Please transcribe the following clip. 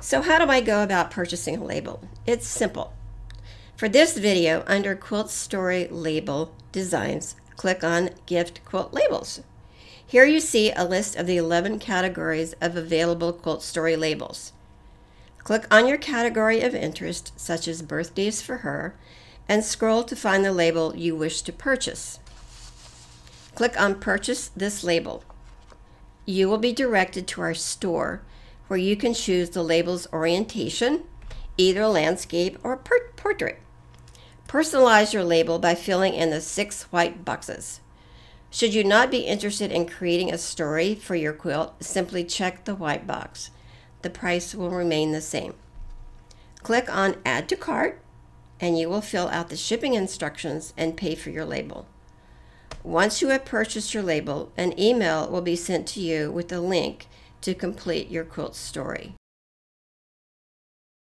So how do I go about purchasing a label? It's simple. For this video, under Quilt Story Label Designs, click on Gift Quilt Labels. Here you see a list of the 11 categories of available Quilt Story labels. Click on your category of interest, such as birthdays for her, and scroll to find the label you wish to purchase. Click on Purchase this label. You will be directed to our store where you can choose the label's orientation, either landscape or portrait. Personalize your label by filling in the six white boxes. Should you not be interested in creating a story for your quilt, simply check the white box. The price will remain the same. Click on Add to Cart and you will fill out the shipping instructions and pay for your label. Once you have purchased your label, an email will be sent to you with a link to complete your quilt story.